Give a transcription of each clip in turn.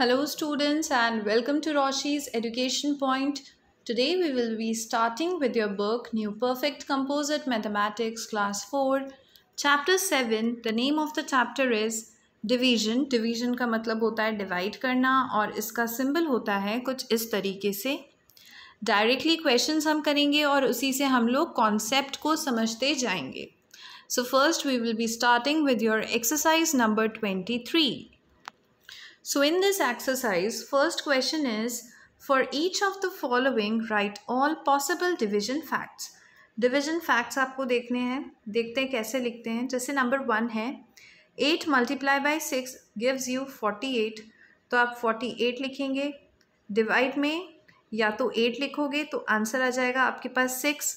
Hello students and welcome to Roshi's Education Point. Today we will be starting with your book New Perfect Composite Mathematics Class 4 Chapter 7. The name of the chapter is Division. Division का मतलब होता है divide करना और इसका symbol होता है कुछ इस तरीके से डायरेक्टली क्वेश्चंस हम करेंगे और उसी से हम लोग कॉन्सेप्ट को समझते जाएँगे so first we will be starting with your exercise number twenty three So in this exercise, first question is, for each of the following, write all possible division facts. Division facts आपको देखने हैं देखते हैं कैसे लिखते हैं। जैसे number one है eight multiply by six gives you forty eight तो आप फोर्टी एट लिखेंगे डिवाइड में या तो एट लिखोगे तो आंसर आ जाएगा आपके पास सिक्स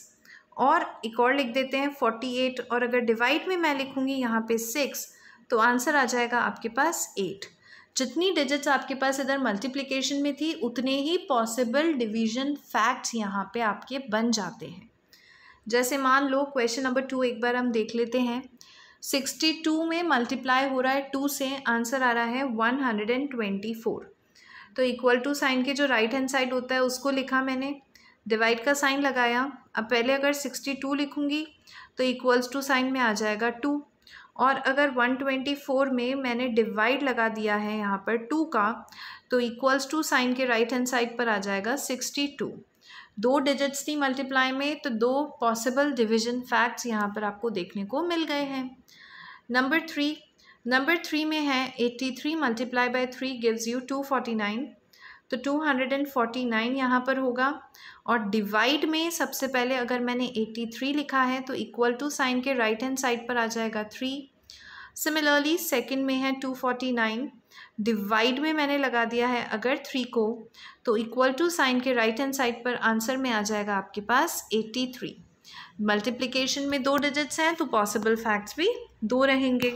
और एक और लिख देते हैं फोर्टी एट और अगर डिवाइड में मैं लिखूँगी यहाँ पे सिक्स तो आंसर आ जाएगा आपके पास एट जितनी डिजिट्स आपके पास इधर मल्टीप्लिकेशन में थी, उतने ही पॉसिबल डिवीज़न फैक्ट्स यहाँ पे आपके बन जाते हैं। जैसे मान लो क्वेश्चन नंबर टू एक बार हम देख लेते हैं। सिक्सटी टू में मल्टीप्लाई हो रहा है टू से आंसर आ रहा है one hundred and twenty four तो इक्वल टू साइन के जो राइट हैंड साइड होता है, उसको लिखा मैंने। डिवाइड का साइन लगाया। अब पहले अगर सिक्सटी टू लिखूँगी तो इक्वल्स टू साइन में आ जाएगा टू और अगर 124 में मैंने डिवाइड लगा दिया है यहाँ पर टू का तो इक्वल्स टू साइन के राइट हैंड साइड पर आ जाएगा 62 दो डिजिट्स थी मल्टीप्लाई में तो दो पॉसिबल डिवीज़न फैक्ट्स यहाँ पर आपको देखने को मिल गए हैं. नंबर थ्री नंबर थ्री में है 83 three multiply by three gives you 249 तो 249 यहाँ पर होगा। और डिवाइड में सबसे पहले अगर मैंने 83 लिखा है तो इक्वल टू साइन के राइट हैंड साइड पर आ जाएगा थ्री सिमिलरली सेकंड में है 249 डिवाइड में मैंने लगा दिया है अगर थ्री को तो इक्वल टू साइन के राइट हैंड साइड पर आंसर में आ जाएगा आपके पास 83 मल्टीप्लिकेशन में दो डिजिट्स हैं तो पॉसिबल फैक्ट्स भी दो रहेंगे।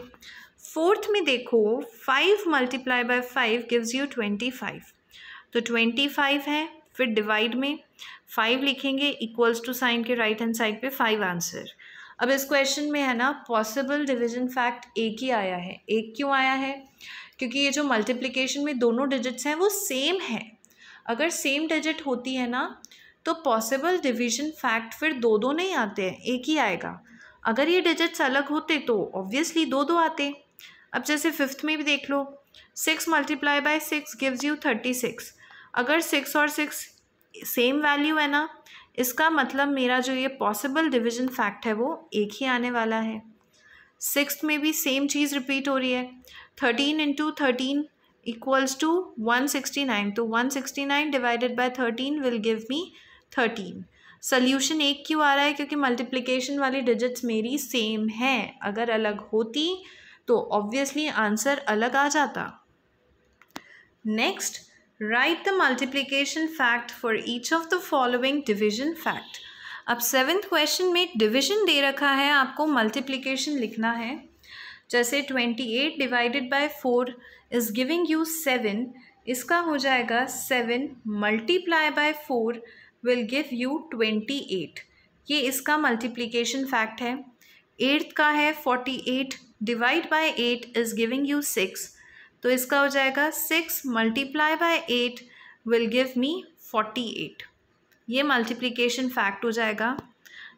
फोर्थ में देखो five multiply by five gives you twenty five तो ट्वेंटी फाइव है, फिर डिवाइड में फाइव लिखेंगे इक्वल्स टू साइन के राइट हैंड साइड पे फाइव आंसर अब इस क्वेश्चन में है ना पॉसिबल डिवीज़न फैक्ट एक ही आया है। एक क्यों आया है? क्योंकि ये जो मल्टीप्लिकेशन में दोनों डिजिट्स हैं, वो सेम है। अगर सेम डिजिट होती है ना तो पॉसिबल डिवीज़न फैक्ट फिर दो दो नहीं आते हैं, एक ही आएगा। अगर ये डिजिट्स अलग होते तो ऑब्वियसली दो दो आते। अब जैसे फिफ्थ में भी देख लो six multiply by six gives you thirty six अगर सिक्स और सिक्स सेम वैल्यू है ना, इसका मतलब मेरा जो ये पॉसिबल डिविजन फैक्ट है, वो एक ही आने वाला है। सिक्स में भी सेम चीज़ रिपीट हो रही है। Thirteen into thirteen equals to one sixty nine तो one sixty nine divided by thirteen will give me thirteen solution एक क्यों आ रहा है? क्योंकि मल्टीप्लिकेशन वाली डिजिट्स मेरी सेम है। अगर अलग होती तो ऑब्वियसली आंसर अलग आ जाता। Next write the multiplication fact for each of the following division fact अब सेवेंथ क्वेश्चन में डिविजन दे रखा है, आपको मल्टीप्लीकेशन लिखना है। जैसे twenty eight divided by four is giving you seven इसका हो जाएगा seven multiply by four will give you twenty eight ये इसका मल्टीप्लीकेशन फैक्ट है। एट्थ का है forty eight divide by eight is giving you six तो इसका हो जाएगा six multiply by eight will give me forty eight ये मल्टीप्लिकेशन फैक्ट हो जाएगा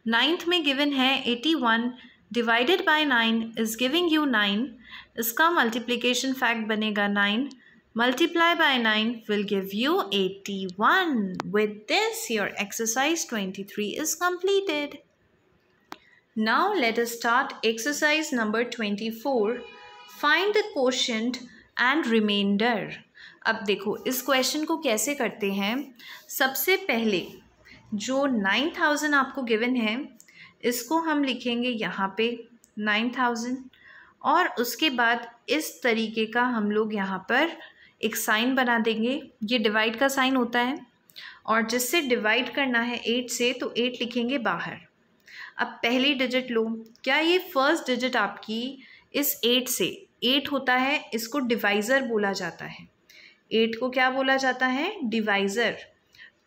नाइन्थ में गिवन है eighty one divided by nine is giving you nine इसका मल्टीप्लिकेशन फैक्ट बनेगा nine multiply by 9 will give you 81. With this, your exercise 23 is completed. Now let us start exercise number 24. Find the quotient and reminder अब देखो, इस question को कैसे करते हैं? सबसे पहले, जो नाइन थाउज़ेंड आपको गिवन है, इसको हम लिखेंगे यहाँ पे नाइन थाउज़ेंड और उसके बाद इस तरीके का हम लोग यहाँ पर एक साइन बना देंगे। ये डिवाइड का साइन होता है और जिससे डिवाइड करना है एट से तो एट लिखेंगे बाहर। अब पहली डिजिट लो। क्या ये फ़र्स्ट डिजिट आपकी इस एट से एट होता है, इसको डिवाइज़र बोला जाता है। एट को क्या बोला जाता है? डिवाइज़र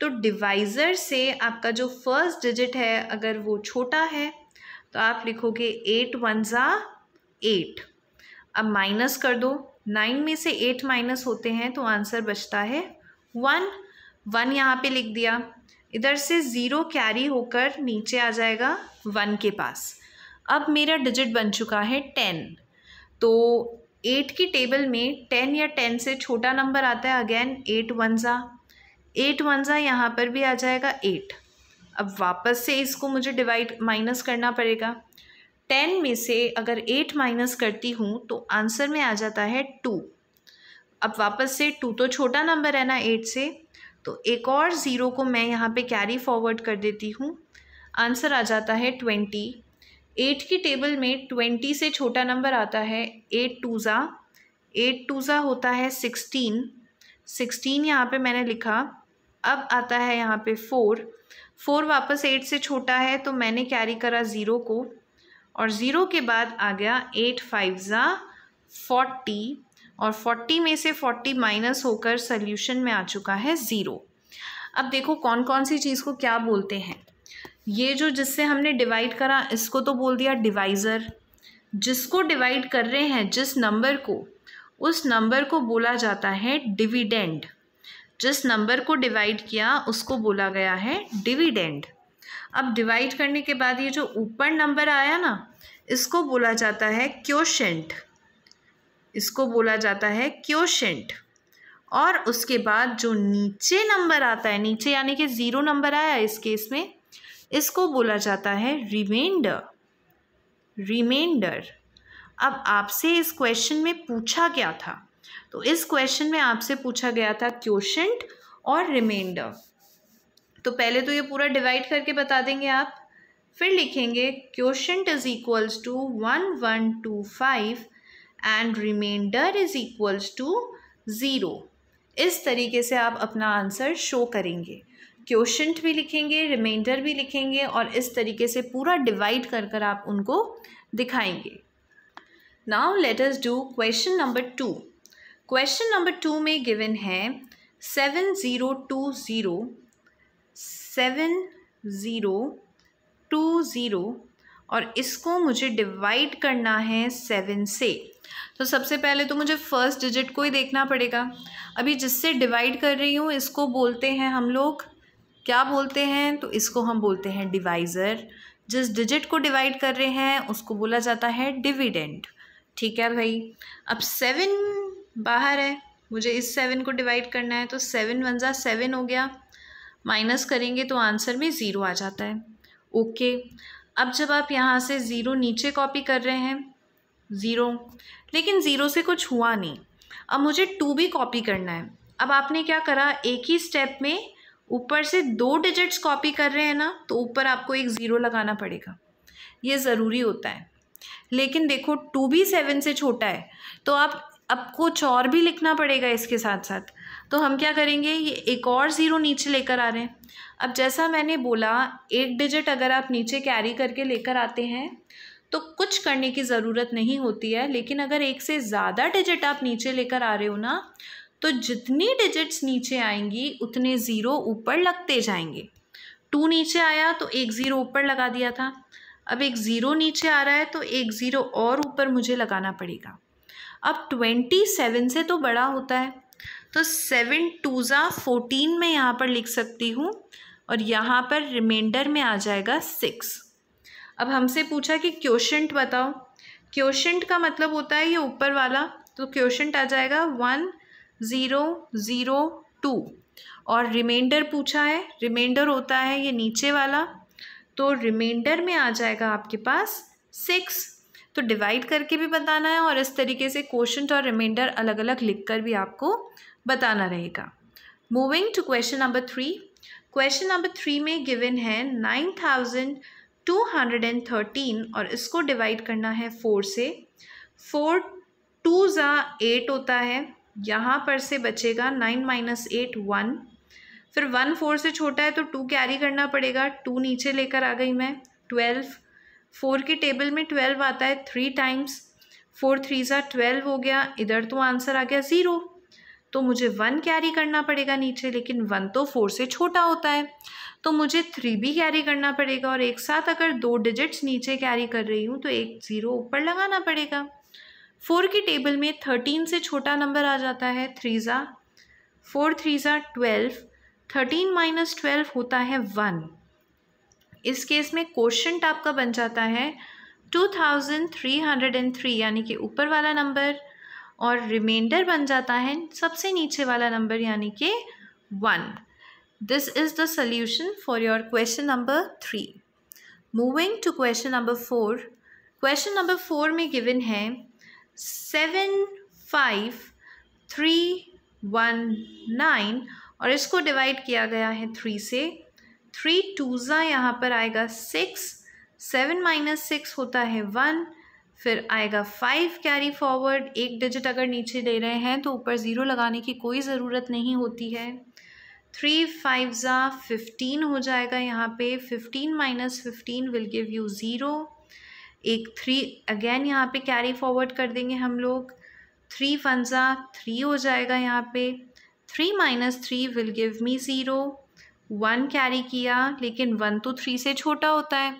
तो डिवाइज़र से आपका जो फ़र्स्ट डिजिट है, अगर वो छोटा है तो आप लिखोगे एट वन ज़ा एट अब माइनस कर दो। नाइन में से एट माइनस होते हैं तो आंसर बचता है वन वन यहाँ पे लिख दिया। इधर से ज़ीरो कैरी होकर नीचे आ जाएगा वन के पास। अब मेरा डिजिट बन चुका है टेन तो एट की टेबल में टेन या टेन से छोटा नंबर आता है अगेन एट वन ज़ा एट वन ज़ा यहाँ पर भी आ जाएगा एट अब वापस से इसको मुझे डिवाइड माइनस करना पड़ेगा. टेन में से अगर एट माइनस करती हूँ तो आंसर में आ जाता है टू अब वापस से टू तो छोटा नंबर है ना एट से. तो एक और ज़ीरो को मैं यहाँ पे कैरी फॉरवर्ड कर देती हूँ. आंसर आ जाता है ट्वेंटी एट की टेबल में ट्वेंटी से छोटा नंबर आता है, एट टू ज़ा, एट टू ज़ा होता है सिक्सटीन सिक्सटीन यहाँ पे मैंने लिखा, अब आता है यहाँ पे फोर फोर वापस एट से छोटा है तो मैंने कैरी करा ज़ीरो को, और ज़ीरो के बाद आ गया एट फाइव ज़ा, फोर्टी, और फोर्टी में से फोर्टी माइनस होकर सल्यूशन में आ चुका है ज़ीरो। अब देखो कौन कौन सी चीज़ को क्या बोलते हैं। ये जो जिससे हमने डिवाइड करा, इसको तो बोल दिया डिवाइज़र जिसको डिवाइड कर रहे हैं, जिस नंबर को, उस नंबर को बोला जाता है डिविडेंड जिस नंबर को डिवाइड किया, उसको बोला गया है डिविडेंड अब डिवाइड करने के बाद ये जो ऊपर नंबर आया ना, इसको बोला जाता है क्योशेंट इसको बोला जाता है क्योशेंट और उसके बाद जो नीचे नंबर आता है, नीचे यानी कि ज़ीरो नंबर आया इस केस में इसको बोला जाता है रिमेंडर रिमेंडर अब आपसे इस क्वेश्चन में पूछा गया था। तो इस क्वेश्चन में आपसे पूछा गया था क्वेश्चन और रिमेंडर तो पहले तो ये पूरा डिवाइड करके बता देंगे आप। फिर लिखेंगे question is equals to one one two five and remainder is equals to zero इस तरीके से आप अपना आंसर शो करेंगे। क्वेश्चंट भी लिखेंगे रिमाइंडर भी लिखेंगे और इस तरीके से पूरा डिवाइड कर कर आप उनको दिखाएँगे। Now let us do question number two question number two में गिवन है seven zero two zero seven zero two zero और इसको मुझे डिवाइड करना है सेवन से। तो सबसे पहले तो मुझे फ़र्स्ट डिजिट को ही देखना पड़ेगा। अभी जिससे डिवाइड कर रही हूँ, इसको बोलते हैं हम लोग क्या बोलते हैं? तो इसको हम बोलते हैं डिवाइज़र जिस डिजिट को डिवाइड कर रहे हैं, उसको बोला जाता है डिविडेंड ठीक है भाई? अब सेवन बाहर है. मुझे इस सेवन को डिवाइड करना है तो सेवन वन ज़ा सेवन हो गया. माइनस करेंगे तो आंसर में ज़ीरो आ जाता है. ओके अब जब आप यहाँ से ज़ीरो नीचे कॉपी कर रहे हैं ज़ीरो लेकिन ज़ीरो से कुछ हुआ नहीं. अब मुझे टू भी कॉपी करना है. अब आपने क्या करा? एक ही स्टेप में ऊपर से दो डिजिट्स कॉपी कर रहे हैं ना तो ऊपर आपको एक ज़ीरो लगाना पड़ेगा। ये ज़रूरी होता है। लेकिन देखो टू भी सेवन से छोटा है तो आप, अब कुछ और भी लिखना पड़ेगा इसके साथ साथ तो हम क्या करेंगे, ये एक और ज़ीरो नीचे लेकर आ रहे हैं। अब जैसा मैंने बोला, एक डिजिट अगर आप नीचे कैरी करके लेकर आते हैं तो कुछ करने की ज़रूरत नहीं होती है। लेकिन अगर एक से ज़्यादा डिजिट आप नीचे लेकर आ रहे हो ना तो जितनी डिजिट्स नीचे आएँगी, उतने ज़ीरो ऊपर लगते जाएँगे। टू नीचे आया तो एक ज़ीरो ऊपर लगा दिया था। अब एक ज़ीरो नीचे आ रहा है तो एक ज़ीरो और ऊपर मुझे लगाना पड़ेगा। अब ट्वेंटी सेवन से तो बड़ा होता है। तो सेवन टू ज़ा फोर्टीन में यहाँ पर लिख सकती हूँ और यहाँ पर रिमाइंडर में आ जाएगा सिक्स अब हमसे पूछा कि क्वेश्चंट बताओ। क्वेश्चंट का मतलब होता है ये ऊपर वाला तो क्वेश्चंट आ जाएगा वन ज़ीरो ज़ीरो, टू। और रिमाइंडर पूछा है रिमाइंडर होता है ये नीचे वाला तो रिमाइंडर में आ जाएगा आपके पास सिक्स तो डिवाइड करके भी बताना है और इस तरीके से क्वेश्चन और रिमाइंडर अलग अलग लिख कर भी आपको बताना रहेगा। Moving to question number three question number three में गिवन है nine thousand two hundred and thirteen और इसको डिवाइड करना है फोर से। फोर टू ज़ा एट होता है। यहाँ पर से बचेगा नाइन माइनस एट वन। फिर वन फोर से छोटा है तो टू कैरी करना पड़ेगा। टू नीचे लेकर आ गई मैं। ट्वेल्व। फोर की टेबल में ट्वेल्व आता है थ्री टाइम्स। फोर थ्री ज़ा ट्वेल्व हो गया। इधर तो आंसर आ गया ज़ीरो। तो मुझे वन कैरी करना पड़ेगा नीचे, लेकिन वन तो फोर से छोटा होता है। तो मुझे थ्री भी कैरी करना पड़ेगा और एक साथ अगर दो डिजिट्स नीचे कैरी कर रही हूँ तो एक ज़ीरो ऊपर लगाना पड़ेगा। फोर की टेबल में थर्टीन से छोटा नंबर आ जाता है थ्री ज़ा फोर थ्री ज़ा ट्वेल्व। थर्टीन माइनस ट्वेल्व होता है वन। इस केस में क्वेश्चन आपका बन जाता है two thousand three hundred and three यानी कि ऊपर वाला नंबर, और रिमाइंडर बन जाता है सबसे नीचे वाला नंबर, यानी कि one. This is the solution for your question number three moving to question number four question number four में गिवन है seven five three one nine और इसको डिवाइड किया गया है थ्री से। थ्री टूज़ा यहाँ पर आएगा सिक्स सेवन माइनस सिक्स होता है वन फिर आएगा फाइव कैरी फॉरवर्ड एक डिजिट अगर नीचे ले रहे हैं तो ऊपर ज़ीरो लगाने की कोई ज़रूरत नहीं होती है। थ्री फाइव ज़ा फिफ्टीन हो जाएगा यहाँ पे fifteen minus fifteen will give you zero एक थ्री अगेन यहाँ पे कैरी फॉरवर्ड कर देंगे हम लोग। थ्री फंजा थ्री हो जाएगा यहाँ पे। Three minus three will give me zero one carry किया, लेकिन वन तो थ्री से छोटा होता है।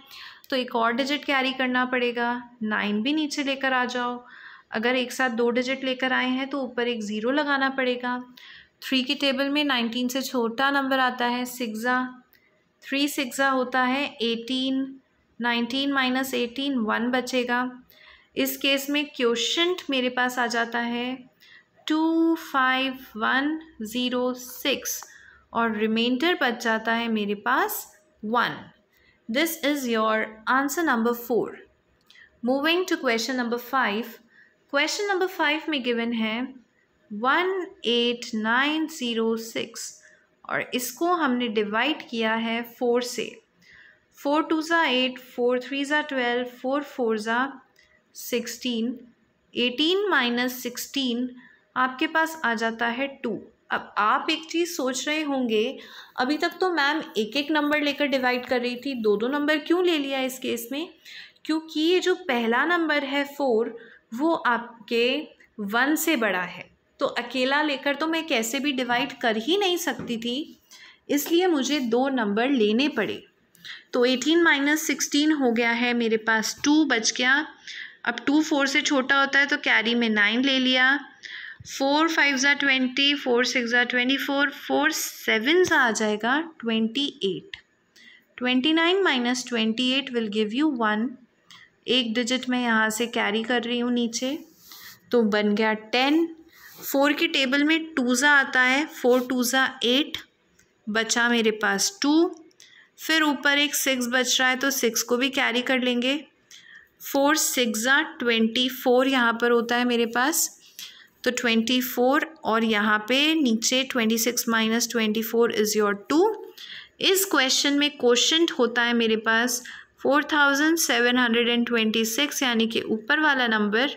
तो एक और डिजिट कैरी करना पड़ेगा। नाइन भी नीचे लेकर आ जाओ। अगर एक साथ दो डिजिट लेकर आए हैं तो ऊपर एक ज़ीरो लगाना पड़ेगा। थ्री की टेबल में नाइनटीन से छोटा नंबर आता है सिक्सा थ्री सिक्सा होता है eighteen nineteen minus eighteen, one बचेगा। इस केस में क्वेश्चन मेरे पास आ जाता है two five one zero six और रिमाइंडर बच जाता है मेरे पास one. This is your answer number four. Moving to question number five question number five में गिवन है 18906 और इसको हमने डिवाइड किया है फोर से। 4 टू ज़ा एट, फोर थ्री ज़ा ट्वेल्व, फोर फोर ज़ा सिक्सटीन, एटीन माइनस सिक्सटीन आपके पास आ जाता है टू। अब आप एक चीज़ सोच रहे होंगे, अभी तक तो मैम एक एक नंबर लेकर डिवाइड कर रही थी दो दो नंबर क्यों ले लिया इस केस में? क्योंकि ये जो पहला नंबर है फोर, वो आपके वन से बड़ा है। तो अकेला लेकर तो मैं कैसे भी डिवाइड कर ही नहीं सकती थी, इसलिए मुझे दो नंबर लेने पड़े। तो एटीन माइनस सिक्सटीन हो गया है मेरे पास टू बच गया। अब टू फोर से छोटा होता है तो कैरी में नाइन ले लिया। फोर फाइव ज़ा ट्वेंटी फोर सिक्स ज़ा ट्वेंटी फोर फोर सेवन ज़ा आ जाएगा twenty eight twenty nine minus twenty eight will give you one एक डिजिट मैं यहाँ से कैरी कर रही हूँ नीचे। तो बन गया टेन फोर की टेबल में टू ज़ा आता है फोर टू ज़ा एट बचा मेरे पास टू फिर ऊपर एक सिक्स बच रहा है तो सिक्स को भी कैरी कर लेंगे। फोर सिक्स ट्वेंटी फोर यहाँ पर होता है मेरे पास। तो ट्वेंटी फोर और यहाँ पे नीचे twenty six minus twenty four is your two इस क्वेश्चन में क्वेश्चन होता है मेरे पास four thousand seven hundred and twenty six, यानी कि ऊपर वाला नंबर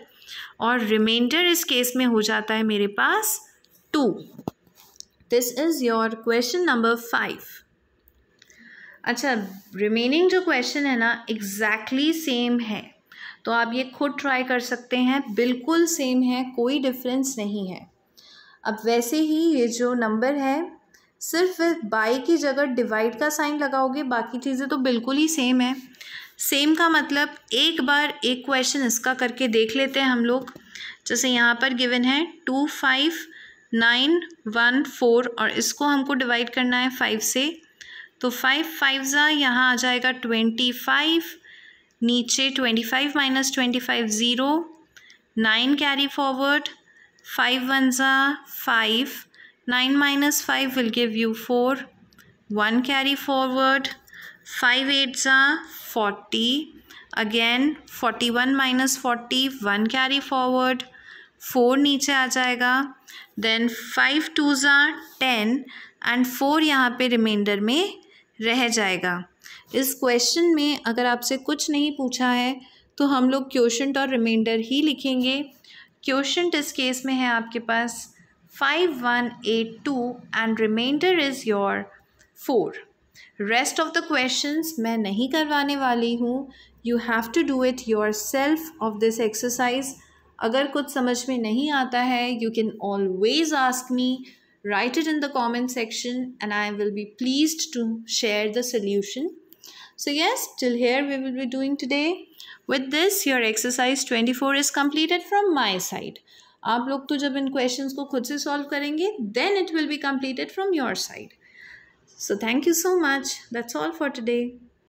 और रिमाइंडर इस केस में हो जाता है मेरे पास two this is your question number five अच्छा रिमेनिंग जो क्वेश्चन है ना एग्जैक्टली exactly सेम है। तो आप ये खुद ट्राई कर सकते हैं, बिल्कुल सेम है, कोई डिफरेंस नहीं है। अब वैसे ही ये जो नंबर है, सिर्फ़ बाई की जगह डिवाइड का साइन लगाओगे, बाकी चीज़ें तो बिल्कुल ही सेम है। सेम का मतलब एक बार एक क्वेश्चन इसका करके देख लेते हैं हम लोग। जैसे यहाँ पर गिवन है two five nine one four और इसको हमको डिवाइड करना है फाइव से। तो फाइव फाइव ज़ा यहाँ आ जाएगा ट्वेंटी फाइव नीचे twenty five minus twenty five zero nine carry forward five one ज़ा five nine minus five will give you four one carry forward five eight ज़ा forty again forty one minus forty one carry forward four नीचे आ जाएगा then five two ज़ा ten and four यहाँ पे reminder में रह जाएगा। इस क्वेश्चन में अगर आपसे कुछ नहीं पूछा है तो हम लोग क्वेश्चन और रिमाइंडर ही लिखेंगे। क्वेश्चन इस केस में है आपके पास five one eight two and reminder is your four rest of the questions मैं नहीं करवाने वाली हूँ। You have to do it yourself of this exercise अगर कुछ समझ में नहीं आता है you can always ask me write it in the comment section and I will be pleased to share the solution. So yes, till here we will be doing today. With this, your exercise 24 is completed from my side. आप लोग तो जब इन questions को खुद से solve करेंगे then it will be completed from your side. So thank you so much. That's all for today.